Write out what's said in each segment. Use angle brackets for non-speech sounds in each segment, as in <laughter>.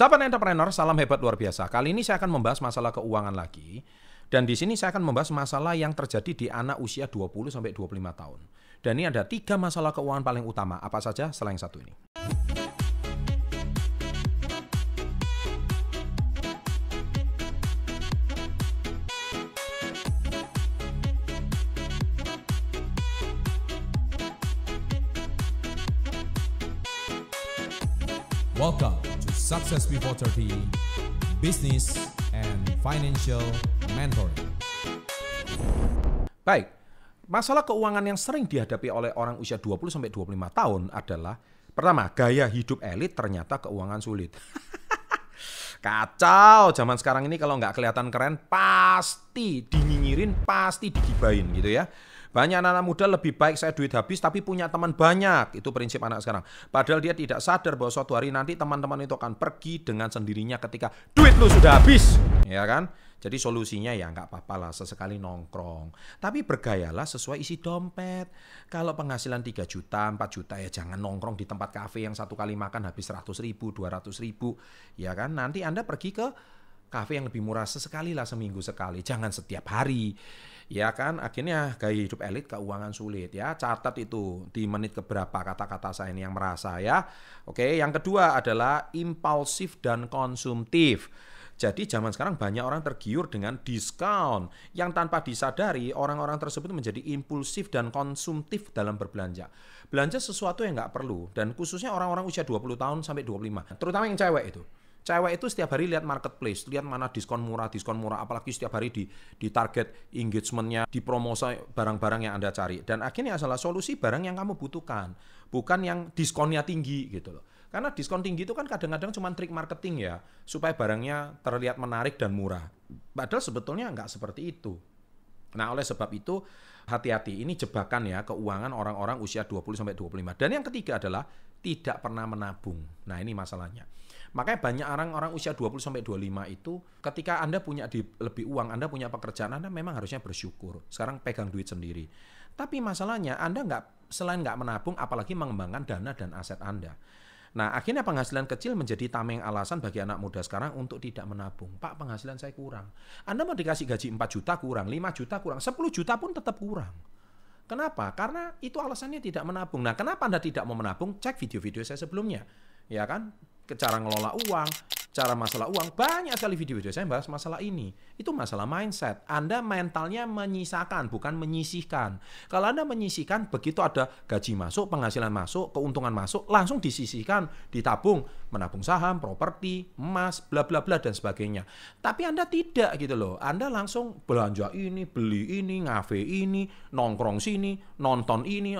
Sahabat entrepreneur, salam hebat luar biasa. Kali ini saya akan membahas masalah keuangan lagi. Dan di sini saya akan membahas masalah yang terjadi di anak usia 20 sampai 25 tahun. Dan ini ada tiga masalah keuangan paling utama. Apa saja selain satu ini? Welcome Success Before 30 Business and Financial Mentoring. Baik, masalah keuangan yang sering dihadapi oleh orang usia 20 sampai 25 tahun adalah pertama, gaya hidup elit ternyata keuangan sulit. <laughs> Kacau, zaman sekarang ini kalau nggak kelihatan keren pasti dinyinyirin, pasti digibain gitu ya. Banyak anak-anak muda lebih baik saya duit habis tapi punya teman banyak. Itu prinsip anak sekarang. Padahal dia tidak sadar bahwa suatu hari nanti teman-teman itu akan pergi dengan sendirinya ketika duit lu sudah habis. Ya kan? Jadi solusinya ya nggak apa-apa lah sesekali nongkrong. Tapi bergayalah sesuai isi dompet. Kalau penghasilan 3 juta, 4 juta ya jangan nongkrong di tempat kafe yang satu kali makan habis 100 ribu, 200 ribu. Ya kan? Nanti Anda pergi ke kafe yang lebih murah sesekali lah seminggu sekali. Jangan setiap hari. Ya kan? Akhirnya gaya hidup elit keuangan sulit ya. Catat itu di menit keberapa kata-kata saya ini yang merasa ya. Oke yang kedua adalah impulsif dan konsumtif. Jadi zaman sekarang banyak orang tergiur dengan diskon yang tanpa disadari orang-orang tersebut menjadi impulsif dan konsumtif dalam berbelanja. Belanja sesuatu yang nggak perlu dan khususnya orang-orang usia 20 tahun sampai 25, terutama yang cewek itu. Cewek itu setiap hari lihat marketplace, lihat mana diskon murah, diskon murah, apalagi setiap hari di, di target engagementnya, di promosi barang-barang yang Anda cari. Dan akhirnya adalah solusi barang yang kamu butuhkan, bukan yang diskonnya tinggi gitu loh. Karena diskon tinggi itu kan kadang-kadang cuma trik marketing ya, supaya barangnya terlihat menarik dan murah. Padahal sebetulnya nggak seperti itu. Nah, oleh sebab itu hati-hati, ini jebakan ya keuangan orang-orang usia 20 sampai 25. Dan yang ketiga adalah tidak pernah menabung. Nah, ini masalahnya. Makanya banyak orang-orang usia 20 sampai 25 itu ketika Anda punya di, lebih uang, Anda punya pekerjaan, Anda memang harusnya bersyukur. Sekarang pegang duit sendiri. Tapi masalahnya Anda nggak selain nggak menabung, apalagi mengembangkan dana dan aset Anda. Nah, akhirnya penghasilan kecil menjadi tameng alasan bagi anak muda sekarang untuk tidak menabung. Pak, penghasilan saya kurang. Anda mau dikasih gaji 4 juta kurang, 5 juta kurang, 10 juta pun tetap kurang. Kenapa? Karena itu alasannya tidak menabung. Nah, kenapa Anda tidak mau menabung? Cek video-video saya sebelumnya. Ya kan? Cara ngelola uang, cara masalah uang. Banyak sekali video-video saya bahas masalah ini. Itu masalah mindset. Anda mentalnya menyisakan, bukan menyisihkan. Kalau Anda menyisihkan, begitu ada gaji masuk, penghasilan masuk, keuntungan masuk, langsung disisihkan, ditabung, menabung saham, properti, emas, bla bla bla dan sebagainya. Tapi Anda tidak gitu loh. Anda langsung belanja ini, beli ini, ngafe ini, nongkrong sini, nonton ini.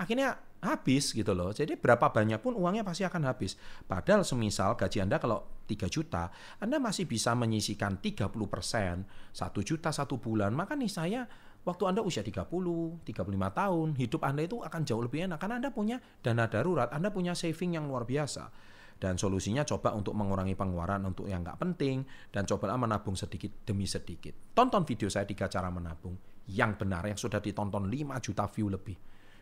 Akhirnya habis gitu loh. Jadi berapa banyak pun uangnya pasti akan habis. Padahal semisal gaji Anda kalau 3 juta, Anda masih bisa menyisikan 30 persen, 1 juta satu bulan. Maka nih saya waktu Anda usia 30, 35 tahun, hidup Anda itu akan jauh lebih enak. Karena Anda punya dana darurat, Anda punya saving yang luar biasa. Dan solusinya coba untuk mengurangi pengeluaran untuk yang nggak penting dan cobalah menabung sedikit demi sedikit. Tonton video saya tiga cara menabung yang benar yang sudah ditonton 5 juta view lebih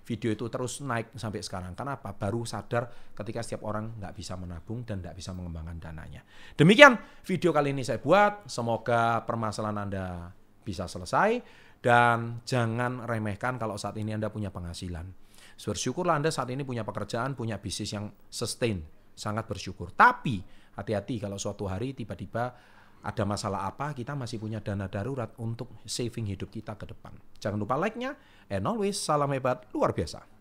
video itu terus naik sampai sekarang. Kenapa? Baru sadar ketika setiap orang nggak bisa menabung dan nggak bisa mengembangkan dananya. Demikian video kali ini saya buat. Semoga permasalahan Anda bisa selesai dan jangan remehkan kalau saat ini Anda punya penghasilan. Bersyukurlah Anda saat ini punya pekerjaan, punya bisnis yang sustain, sangat bersyukur. Tapi hati-hati kalau suatu hari tiba-tiba ada masalah apa, kita masih punya dana darurat untuk saving hidup kita ke depan. Jangan lupa like-nya, and always salam hebat luar biasa.